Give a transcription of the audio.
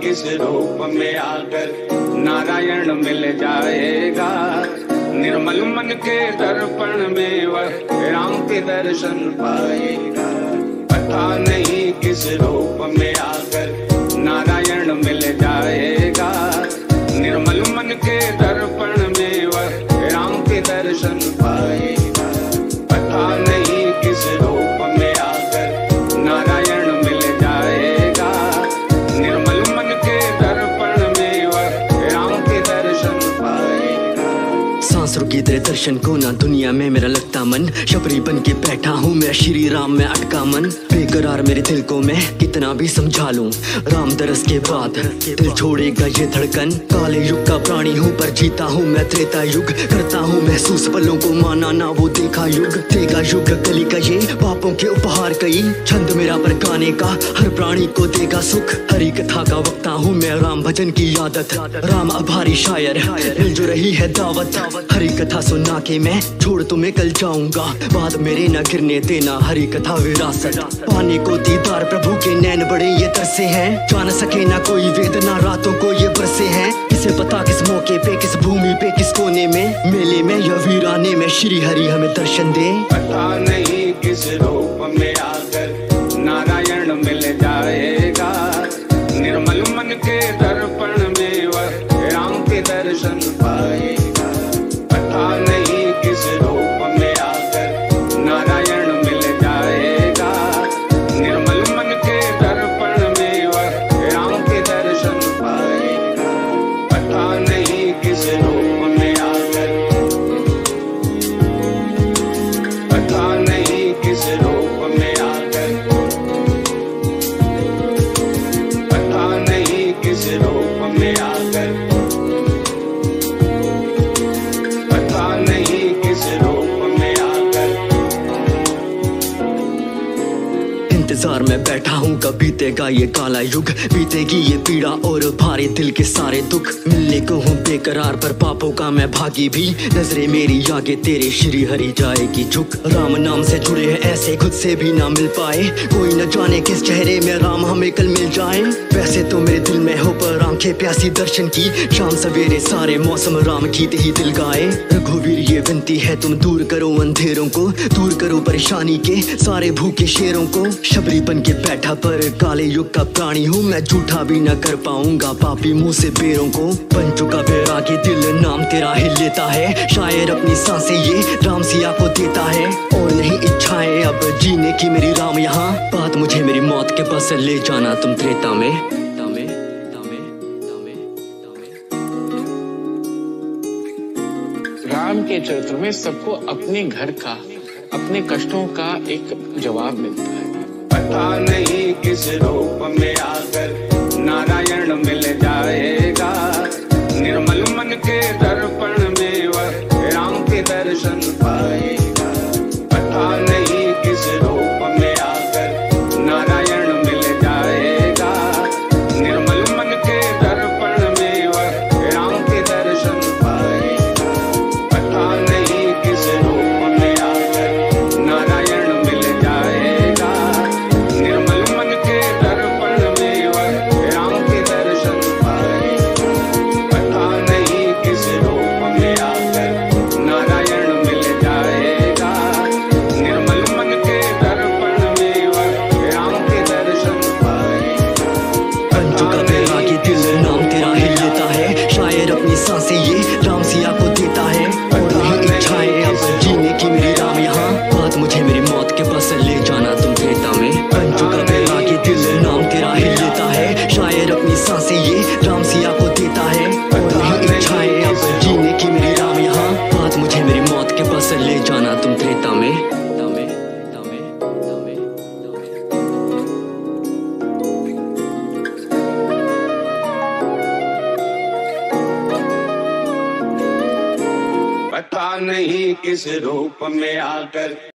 किस रूप में आकर नारायण मिल जाएगा? निर्मल मन के दर्पण में वह राम के दर्शन पाएगा। पता नहीं किस रूप में दर्शन को ना दुनिया में मेरा लगता मन। शबरी बन के बैठा हूँ मैं, श्री राम में अटका मन। बेकरार मेरे दिल को मैं कितना भी समझा लूँ। राम दरस के बाद दिल छोड़ेगा ये धड़कन। काले युग का प्राणी हूँ, पर जीता हूँ मैं त्रेता युग। करता हूँ महसूस पलों को माना ना वो देखा युग। देगा युग कली का ये पापों के उपहार कई। छंद मेरा पर गाने का हर प्राणी को देगा सुख। हरी कथा का वक्ता हूँ मैं, राम भजन की आदत राम आभारी शायर मिल जो रही है दावत। हरी कथा सुना के मैं, छोड़ तुम्हें कल जाऊँगा। बाद मेरे न गिरने देना हरी कथा विरासत। पाने को दीदार प्रभु के नैन बड़े ये तरसे हैं। जान सके ना कोई वेदना रातों को ये बरसे हैं। किसे पता किस मौके पे, किस भूमि पे, किस कोने में। मेले में या वीराने में श्री हरि हमें दर्शन दे। पता नहीं किस रूप में आकर नारायण मिल जाएगा। निर्मल मन के दर्पण में वह राम के दर्शन पाएगा। रूप में इंतज़ार में बैठा हूँ कब बीतेगा ये काला युग। बीतेगी ये पीड़ा और भारे दिल के सारे दुख। मिलने को हूँ बेकरार, पर पापों का मैं भागी भी। नजरे मेरी आगे, तेरे श्री हरि जाएगी झुक। राम नाम से जुड़े हैं, ऐसे खुद से भी ना मिल पाए। कोई न जाने किस चेहरे में राम हमें कल मिल जाए। वैसे तो मेरे दिल में हो पर आँखें प्यासी दर्शन की। शाम सवेरे सारे मौसम राम गीत ही दिल गाए। रघुवीर, ये विनती है तुम दूर करो अंधेरों को। दूर करो परेशानी के सारे भूखे शेरों को। शबरी बन के बैठा पर काले युग का प्राणी हूँ। मैं झूठा भी न कर पाऊँगा। पापी मुँह से बेरों को बन चुका बैरागी दिल नाम तेरा ही लेता है। शायर अपनी साँसें ये राम सिया को देता है। और नहीं इच्छाएँ अब जीने की मेरी राम यहाँ। बात मुझे मेरी मौत के पास ले जाना तुम त्रेता में। राम के चरित्र में सबको अपने घर का, अपने कष्टों का एक जवाब मिलता है। पता नहीं किस रूप में आकर नारायण नहीं किस रूप में आकर